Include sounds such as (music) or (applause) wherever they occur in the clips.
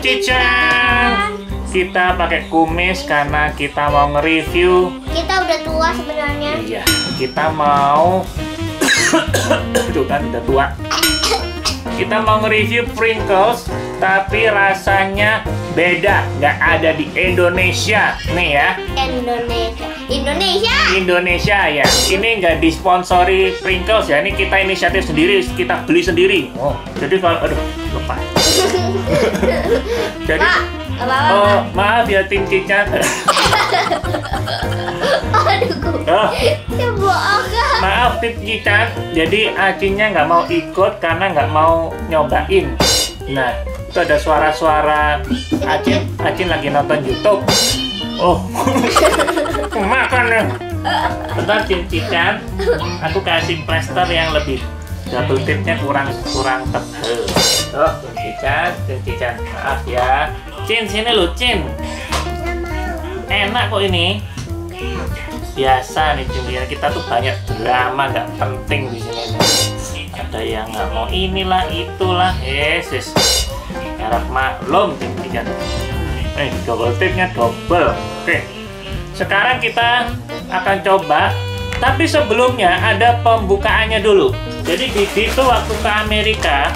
Cincin. Kita pakai kumis karena kita mau nge-review. Kita udah tua sebenarnya. Iya, kita mau (coughs) itu kan udah tua. Kita mau nge-review Pringles tapi rasanya beda, nggak ada di Indonesia. Nih ya, Indonesia. Indonesia. Indonesia ya. Ini nggak disponsori Pringles ya. Ini kita inisiatif sendiri, kita beli sendiri. Oh, jadi kalau aduh lupa. (laughs) jadi Pak, oh maaf ya tim. (laughs) Aduh, oh, ya bohong kan? maaf tim Cicat. Jadi Acinya nggak mau ikut karena nggak mau nyobain. Nah, itu ada suara-suara Acin, Acin lagi nonton YouTube. Oh, (laughs) makan ya. Bentar cincikan, aku kasih plester yang lebih double tipnya kurang kurang tebel. Oh, cincikan, cincikan, maaf ya. Cin, sini lu, Cin. Enak kok ini. Biasa nih cincikan kita tuh banyak drama nggak penting di sini. Ada yang nggak mau inilah itulah, yes, yes. Harap maklum cincikan. Eh, double tipnya double. Oke. Sekarang kita akan coba, tapi sebelumnya ada pembukaannya dulu. Jadi Didi tuh waktu ke Amerika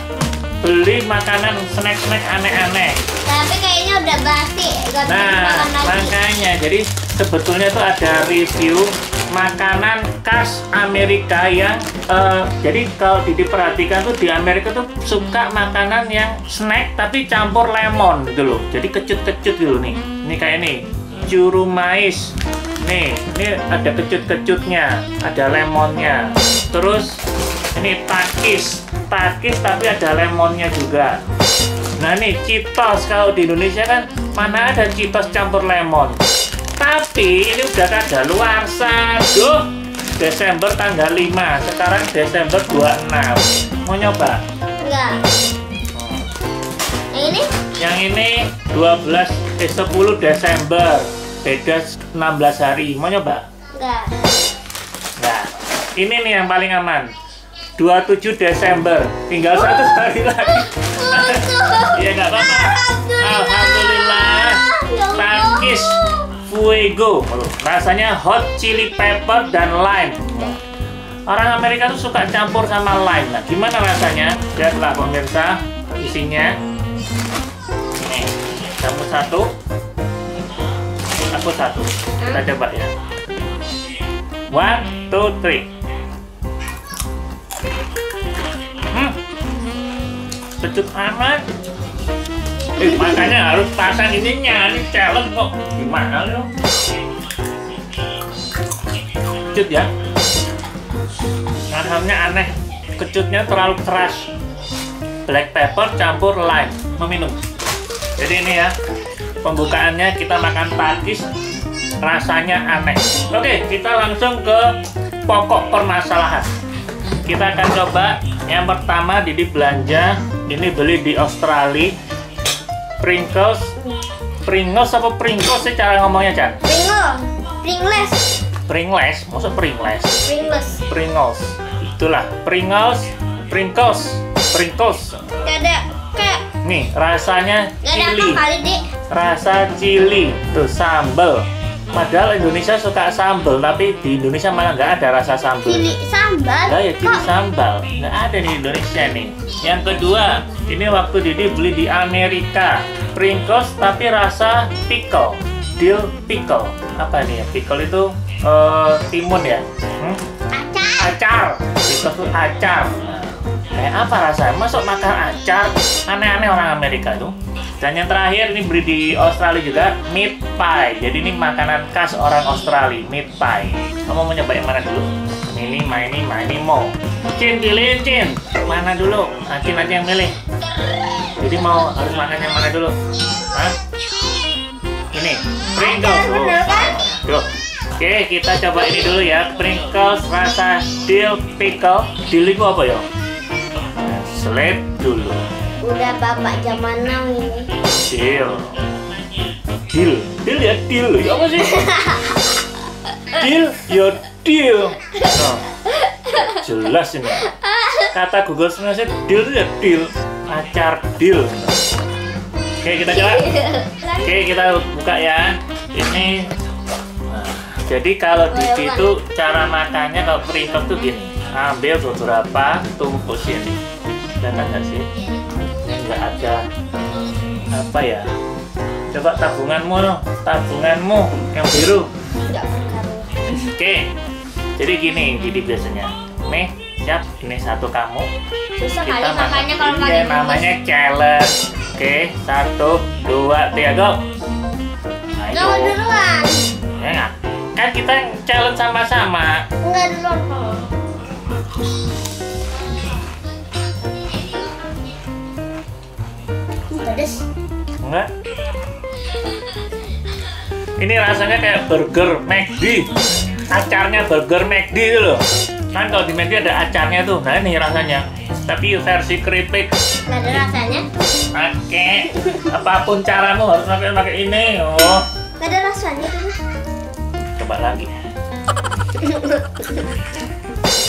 beli makanan snack-snack aneh-aneh. Tapi kayaknya udah basi. Gak Nah, makanya jadi sebetulnya tuh ada review makanan khas Amerika yang eh, jadi kalau Didi perhatikan tuh di Amerika tuh suka makanan yang snack tapi campur lemon gitu loh. Jadi kecut-kecut gitu nih. Ini kayak nih, curumais. Nih, ini ada kecut-kecutnya, ada lemonnya. Terus ini takis, takis tapi ada lemonnya juga. Nah nih Cheetos kalau di Indonesia kan mana ada Cheetos campur lemon. Tapi ini udah kada luar Duh, Desember tanggal 5, sekarang Desember 26. Mau nyoba? Enggak. Yang ini? Yang ini 12 eh 10 Desember. Beda 16 hari. Mau nyoba? Enggak. Nah, ini nih yang paling aman. 27 Desember, tinggal satu (laughs) hari lagi. Iya nggak apa-apa. Alhamdulillah. Ya. Takis Fuego. Rasanya hot chili pepper dan lime. Orang Amerika tuh suka campur sama lime. Nah, gimana rasanya? Lihatlah pemirsa isinya. Nih, campur satu. Campur satu. Kita coba ya. One, two, three. Kecut amat. Eh, makanya harus pasang ininya, ini challenge kok. Gimana lo? Kecut ya. Rasanya aneh. Kecutnya terlalu keras. Black pepper campur lime. Meminum. Jadi ini ya. Pembukaannya kita makan pakis. Rasanya aneh. Oke, kita langsung ke pokok permasalahan. Kita akan coba yang pertama Didi belanja ini beli di Australia. Pringles. Pringles apa Pringles sih cara ngomongnya Chan? Pringle. Pringles. Pringles, maksud Pringles? Pringles. Pringles. Itulah. Pringles. Pringles. Pringles. Gak ada kayak nih rasanya gak ada chili. kali rasa chili. Tuh sambel padahal Indonesia suka sambel tapi di Indonesia malah nggak ada rasa sambel Cili sambal. Nah, ya cili sambal. Nggak ada di Indonesia nih. Yang kedua, ini waktu Didi beli di Amerika. Pringles tapi rasa pickle. Dill pickle. Apa nih ya? Pickle itu eh, timun ya? Hmm? acar? Acar. Pickle itu acar. Nah, kayak apa rasanya? Masuk makan acar? Aneh-aneh orang Amerika tuh. Dan yang terakhir ini beli di Australia juga meat pie. Jadi ini makanan khas orang Australia, meat pie. Kamu mau nyoba yang mana dulu? Ini, ma ini, ma ini mau. Cin, pilihin Cin. Mana dulu? Nah, Cin aja yang milih. Jadi mau harus makan yang mana dulu? Hah? Ini, Pringles. Oh. Oke, kita coba ini dulu ya. Pringles rasa dill pickle. Dill itu apa ya? Nah, Selip dulu. Udah bapak zaman now ini. Deal. Deal. Deal ya deal. Ya apa sih? (laughs) deal ya deal. Nah, jelas ini. Kata Google Translate deal itu ya deal. Acar deal. Oke, kita coba. Oke, kita buka ya. Ini nah, jadi kalau di situ cara makannya kalau pringles tuh gini. Ambil beberapa tumpuk sini. Kelihatan nggak sih? Nggak ada apa ya? Coba tabunganmu loh, tabunganmu yang biru. Oke, jadi gini, jadi biasanya. Nih, siap. Ini satu kamu. Susah kali makannya kalau Iya, namanya challenge. Oke, satu, dua, tiga, go. Ayo. duluan. Ya? Kan kita challenge sama-sama. Nggak duluan Pedes. Enggak? Ini rasanya kayak burger McD. Acarnya burger McD itu loh. Kan kalau di McD ada acarnya tuh. Nah ini rasanya. Tapi versi keripik. Nggak ada rasanya. Pakai apa pun caramu harus pakai pakai ini. Oh, Nggak ada rasanya. coba lagi. (laughs)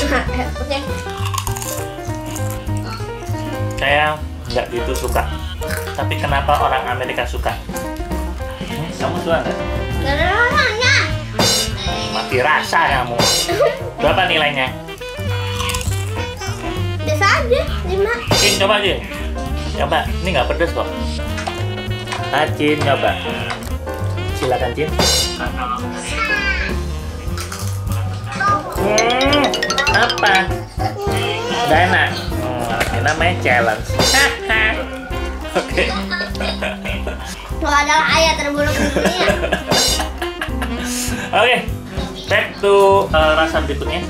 Oke. Saya nggak gitu suka. Tapi kenapa orang Amerika suka? Hmm, kamu suka nggak? Ada rasanya. Mati rasa kamu. Berapa nilainya? Biasa aja. Lima. Cin, coba Cin. Coba, ini nggak pedes kok. Ah, Cin, coba. Silakan Cin. Hmm, apa? Nggak enak. Hmm, ini namanya challenge. (laughs) Oke. Kalau adalah ayah terburuk di dunia. Oke, back to uh, rasa berikutnya.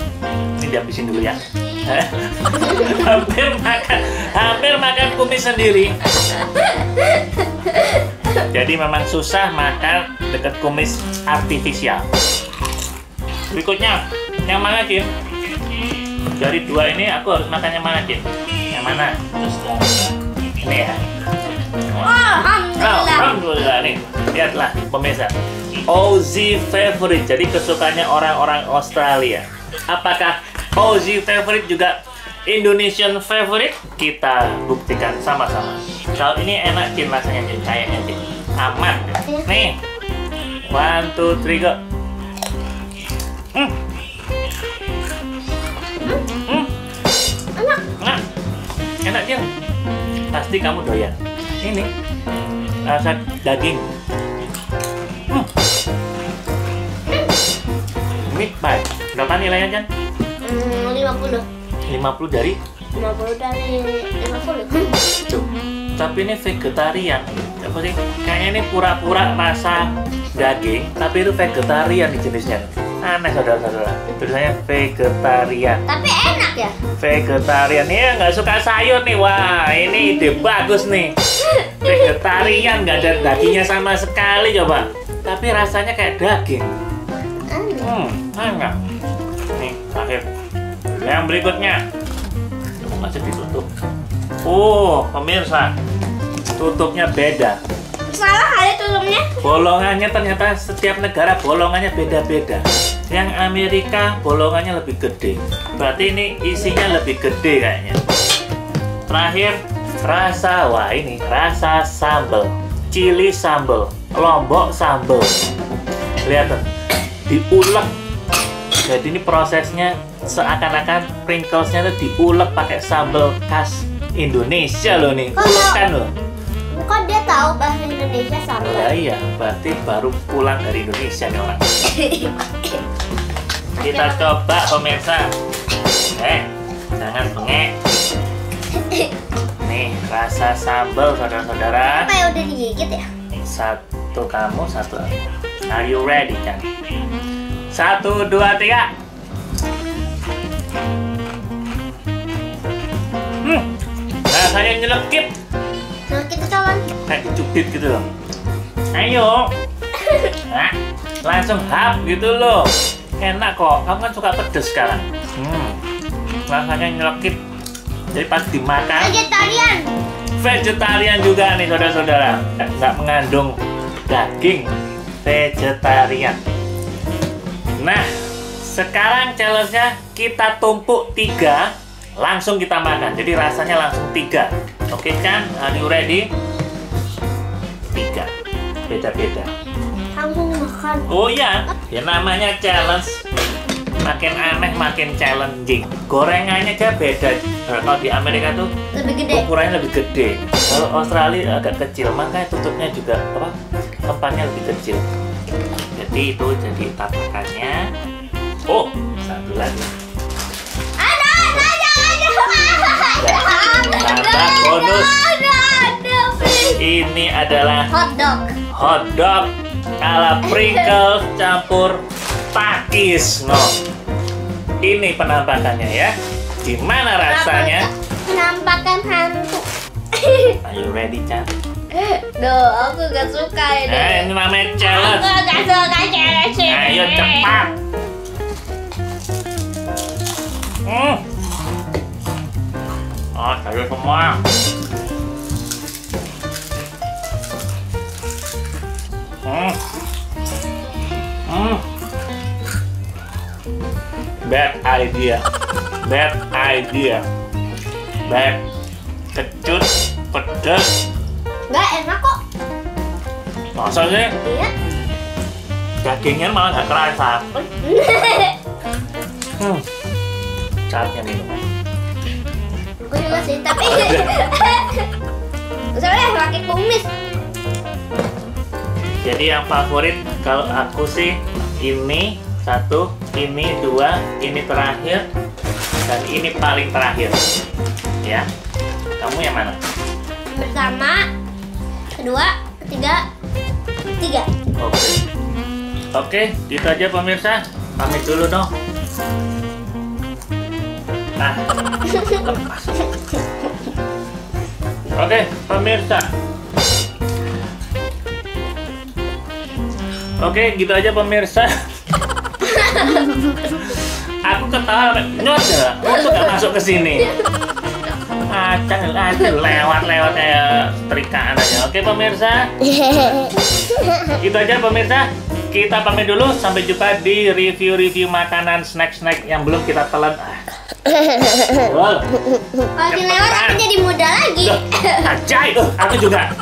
Ini dihabisin dulu ya. (laughs) hampir makan, hampir makan kumis sendiri. Jadi memang susah makan dekat kumis artifisial. Berikutnya, yang mana Cin? Dari dua ini aku harus makan yang mana Cin? Yang mana? Ini ya. Oh, Oh, Alhamdulillah. Alhamdulillah nih. Lihatlah pemirsa. Aussie favorite. Jadi kesukaannya orang-orang Australia. Apakah Aussie favorite juga Indonesian favorite? Kita buktikan sama-sama. Kalau ini enak Cin rasanya Cin. Kayaknya Cin. Aman. Nih. One, two, three, go. Hmm. Hmm. Enak. Enak. Enak Cin. Pasti kamu doyan. Ini rasa daging. Hmm. Meat pie. Berapa nilainya Jan? Hmm, 50. 50 dari 50 dari 50. Tuh. Tapi ini vegetarian. Apa sih? Kayaknya ini pura-pura rasa daging, tapi itu vegetarian nih jenisnya. Aneh saudara-saudara. Tulisannya vegetarian. Tapi enak ya. Vegetarian ya nggak suka sayur nih. Wah ini ide bagus nih. Vegetarian nggak ada dagingnya sama sekali coba. Tapi rasanya kayak daging. Hmm, enak. Nih, terakhir. Yang berikutnya. Coba masih ditutup. Oh, pemirsa. Tutupnya beda. Salah kali tutupnya. Bolongannya ternyata setiap negara bolongannya beda-beda. Yang Amerika bolongannya lebih gede. Berarti ini isinya lebih gede kayaknya. Terakhir, rasa wah ini rasa sambal, cili sambal, lombok sambal. Lihat tuh, diulek. Jadi ini prosesnya seakan-akan pringlesnya tuh diulek pakai sambal khas Indonesia loh nih. Ulekan loh. Kok dia tahu bahasa Indonesia sama? Lah iya, berarti baru pulang dari Indonesia nih orang. (laughs) Kita coba pemirsa. Eh, jangan bengek. Nih, rasa sambal saudara-saudara. Apa ya udah digigit ya? Satu kamu, satu aku. Are you ready kan? Satu, dua, tiga. Hmm, rasanya nyelekit Kita kawan. kayak dicubit gitu loh. Ayo, (laughs) nah, langsung hap gitu loh. Enak kok. Kamu kan suka pedes sekarang. Hmm, rasanya nyelekit. Jadi pas dimakan, Vegetarian. vegetarian juga nih saudara-saudara. Nggak mengandung daging, vegetarian. Nah, sekarang challenge-nya kita tumpuk tiga, langsung kita makan. Jadi rasanya langsung tiga. Oke kan? Are you ready? tiga. Beda-beda. Langsung dimakan. oh ya ya namanya challenge. Makin aneh makin challenging. Gorengannya aja beda. Nah, kalau di Amerika tuh Lebih gede. ukurannya lebih gede. Kalau Australia agak kecil makanya tutupnya juga apa tempatnya lebih kecil. Jadi itu jadi tapakannya oh satu lagi Tambah bonus. Ada, ada, please. ini adalah Hot dog. hotdog ala Pringles campur pakis no ini penampakannya ya gimana rasanya Penampakan hantu. are you ready Chan? Duh, aku gak suka ini. Eh, ini namanya Aku challenge gak suka challenge ini. ayo cepat hmm. Oh saya semua hmm. Hmm. Bad idea. Bad idea. Bad. Kecut, pedas. Gak enak kok. Masa sih Iya. dagingnya malah nggak kerasa. Hmm. Saatnya minum. Aku juga sih, tapi (laughs) soalnya pakai kumis. Jadi yang favorit kalau aku sih ini satu, ini dua, ini terakhir, dan ini paling terakhir. Ya, kamu yang mana? Pertama, kedua, ketiga, tiga. Oke. Oke, itu aja pemirsa. Pamit dulu dong. Nah, lepas. (laughs) Oke, pemirsa. Oke, gitu aja pemirsa. (laughs) Aku ketawa, nyot ya. Aku gak masuk ke sini. Acang, acang, lewat-lewat kayak setrikaan aja. Oke pemirsa, itu aja pemirsa. Kita pamit dulu. Sampai jumpa di review-review makanan snack-snack yang belum kita telan. Ah. Kalau dilewat, aku jadi muda lagi. Ajaib, aku juga. (laughs)